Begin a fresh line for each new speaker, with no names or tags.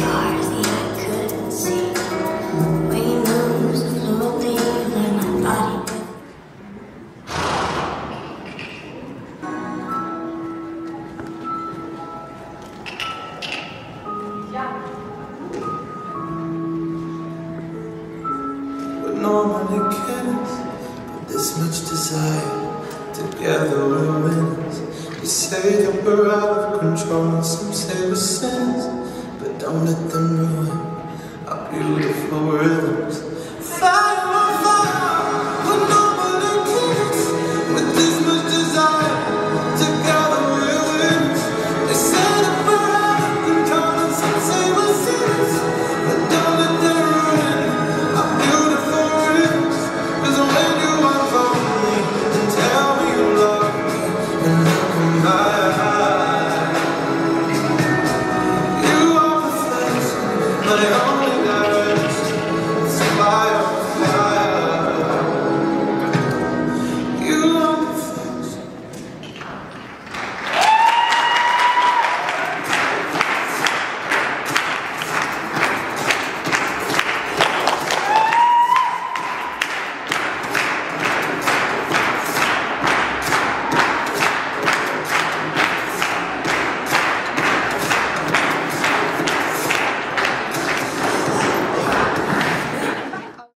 body move.
But this much desire. Together we're winners. You say that we're out of control. and Some say we're sinners. Don't let them ruin our beautiful rhythms. but it only